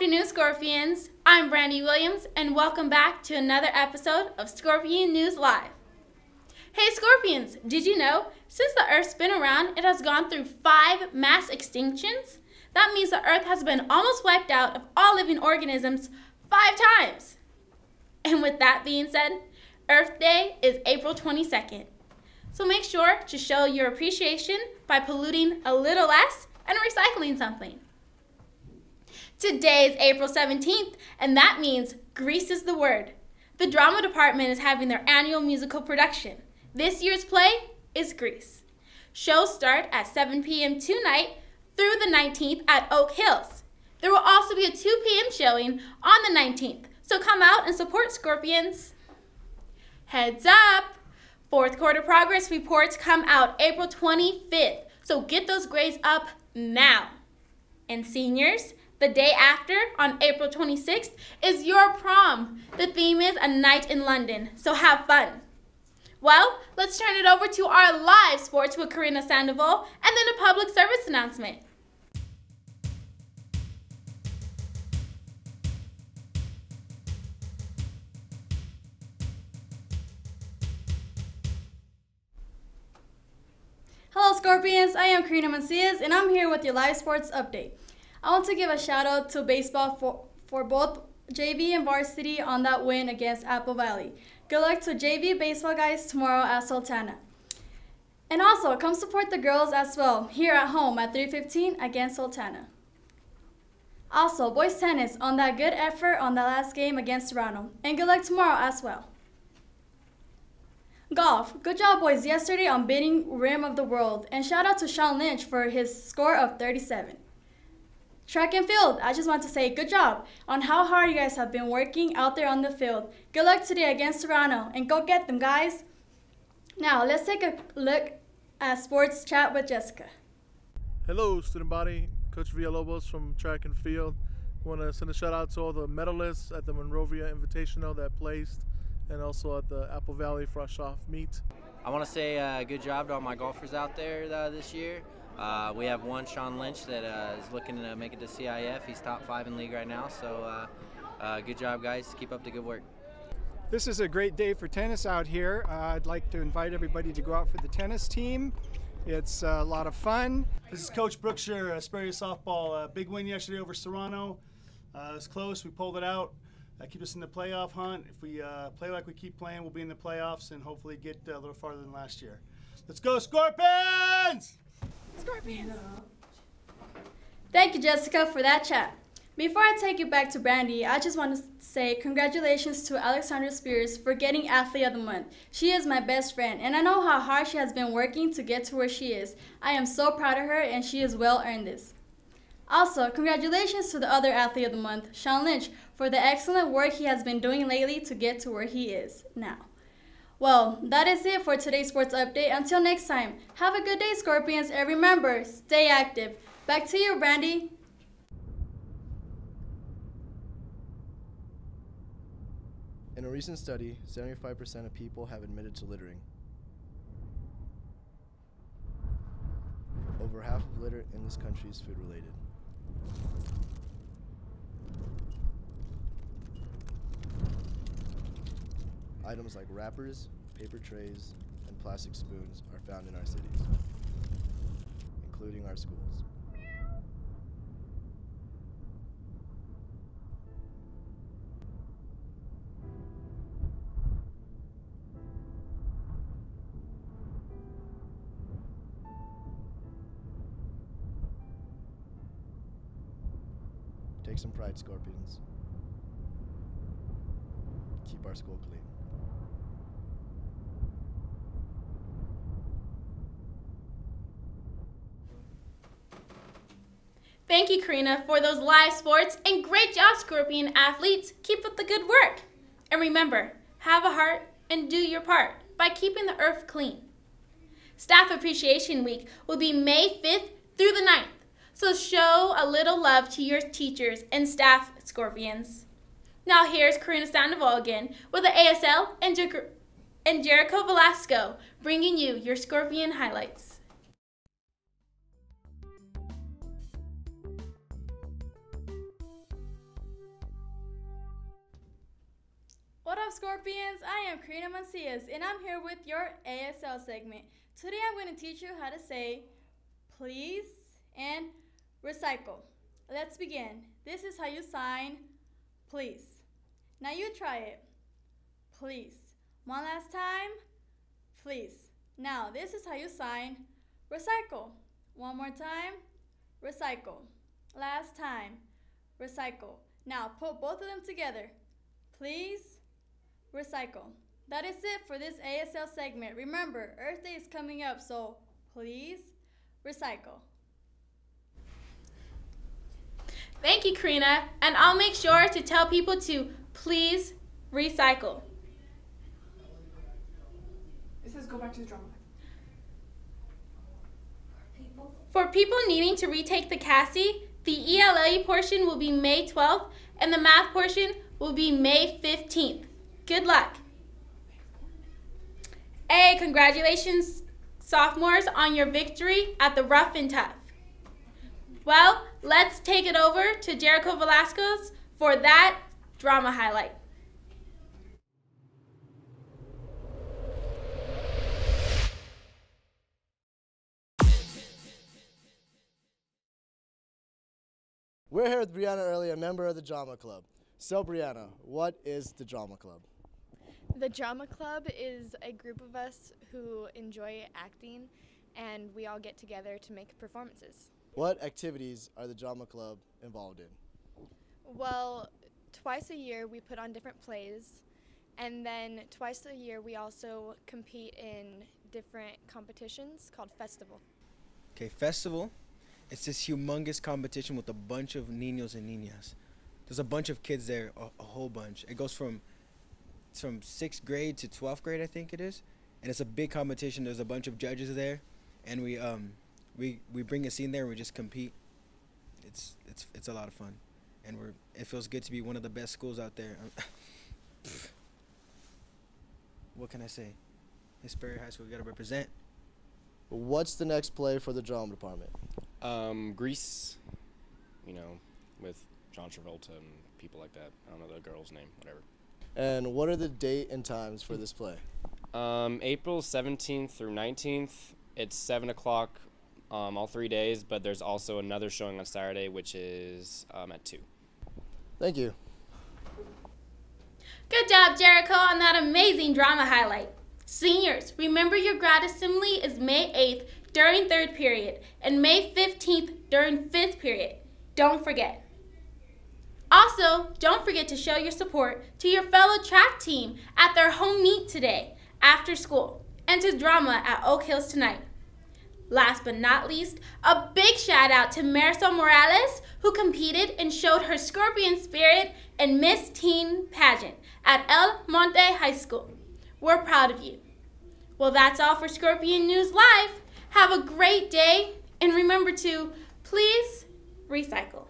afternoon, Scorpions. I'm Brandy Williams, and welcome back to another episode of Scorpion News Live. Hey, Scorpions, did you know since the Earth's been around, it has gone through five mass extinctions? That means the Earth has been almost wiped out of all living organisms five times. And with that being said, Earth Day is April 22nd. So make sure to show your appreciation by polluting a little less and recycling something. Today is April 17th, and that means Grease is the word. The drama department is having their annual musical production. This year's play is Grease. Shows start at 7 p.m. tonight through the 19th at Oak Hills. There will also be a 2 p.m. showing on the 19th, so come out and support Scorpions. Heads up! Fourth quarter progress reports come out April 25th, so get those grades up now. And seniors, the day after, on April 26th, is your prom. The theme is A Night in London, so have fun. Well, let's turn it over to our live sports with Karina Sandoval and then a public service announcement. Hello Scorpions, I am Karina Macias and I'm here with your live sports update. I want to give a shout out to baseball for, for both JV and varsity on that win against Apple Valley. Good luck to JV baseball guys tomorrow at Sultana. And also, come support the girls as well here at home at 3:15 against Sultana. Also, boys tennis on that good effort on the last game against Toronto. And good luck tomorrow as well. Golf. Good job, boys, yesterday on beating Rim of the World. And shout out to Sean Lynch for his score of 37. Track and field, I just want to say good job on how hard you guys have been working out there on the field. Good luck today against Toronto and go get them, guys. Now, let's take a look at sports chat with Jessica. Hello, student body. Coach Villalobos from track and field. want to send a shout out to all the medalists at the Monrovia Invitational that placed and also at the Apple Valley Frosh-Soph meet. I want to say uh, good job to all my golfers out there uh, this year. Uh, we have one, Sean Lynch, that uh, is looking to make it to CIF. He's top five in league right now, so uh, uh, good job, guys. Keep up the good work. This is a great day for tennis out here. Uh, I'd like to invite everybody to go out for the tennis team. It's a lot of fun. This is Coach Brookshire, Hesperia softball. big win yesterday over Serrano. Uh, was close. We pulled it out. Uh, keep us in the playoff hunt. If we play like we keep playing, we'll be in the playoffs and hopefully get a little farther than last year. Let's go, Scorpions! Scorpions. Thank you, Jessica, for that chat. Before I take you back to Brandy, I just want to say congratulations to Alexandra Spears for getting Athlete of the Month. She is my best friend, and I know how hard she has been working to get to where she is. I am so proud of her, and she has well earned this. Also, congratulations to the other Athlete of the Month, Sean Lynch, for the excellent work he has been doing lately to get to where he is now. Well, that is it for today's sports update. Until next time, have a good day, Scorpions, and remember, stay active. Back to you, Brandy. In a recent study, 75% of people have admitted to littering. Over half of litter in this country is food related. Items like wrappers, paper trays, and plastic spoons are found in our cities, including our schools. Take some pride, Scorpions. Keep our school clean. Thank you, Karina, for those live sports and great job, Scorpion athletes. Keep up the good work. And remember, have a heart and do your part by keeping the earth clean. Staff Appreciation Week will be May 5th through the 9th, so show a little love to your teachers and staff, Scorpions. Now here's Karina Sandoval again with the ASL and, Jer and Jericho Velasco bringing you your Scorpion highlights. What up, Scorpions? I am Karina Mancias, and I'm here with your ASL segment. Today I'm going to teach you how to say please and recycle. Let's begin. This is how you sign please. Now you try it. Please. One last time. Please. Now this is how you sign recycle. One more time. Recycle. Last time. Recycle. Now put both of them together. Please recycle. That is it for this ASL segment. Remember, Earth Day is coming up, so please recycle. Thank you, Karina. And I'll make sure to tell people to please recycle. It says go back to the drama. For people needing to retake the CAHSEE, the ELA portion will be May 12th and the math portion will be May 15th. Good luck. Hey, congratulations, sophomores, on your victory at the Rough and Tough. Well, let's take it over to Jericho Velasquez for that drama highlight. We're here with Brianna Early, a member of the Drama Club. So, Brianna, what is the Drama Club? The Drama Club is a group of us who enjoy acting, and we all get together to make performances. What activities are the Drama Club involved in? Well, twice a year we put on different plays, and then twice a year we also compete in different competitions called festival. Okay, festival. It's this humongous competition with a bunch of niños and niñas. There's a bunch of kids there, a, a whole bunch. It goes from it's from sixth grade to twelfth grade, I think it is, and it's a big competition. There's a bunch of judges there, and we um we we bring a scene there. and We just compete. It's it's it's a lot of fun, and we're it feels good to be one of the best schools out there. what can I say? Hesperia High School, we gotta represent. What's the next play for the drama department? Um, Grease, you know, with John Travolta and people like that. I don't know the girl's name, whatever. And what are the date and times for this play? Um, April 17th through 19th. It's 7 o'clock um, all three days, but there's also another showing on Saturday, which is um, at 2. Thank you. Good job, Jericho, on that amazing drama highlight. Seniors, remember your grad assembly is May 8th during third period and May 15th during fifth period. Don't forget. Also, don't forget to show your support to your fellow track team at their home meet today after school and to drama at Oak Hills tonight. Last but not least, a big shout out to Marisol Morales who competed and showed her scorpion spirit in Miss Teen pageant at El Monte High School. We're proud of you. Well, that's all for Scorpion News Live. Have a great day and remember to please recycle.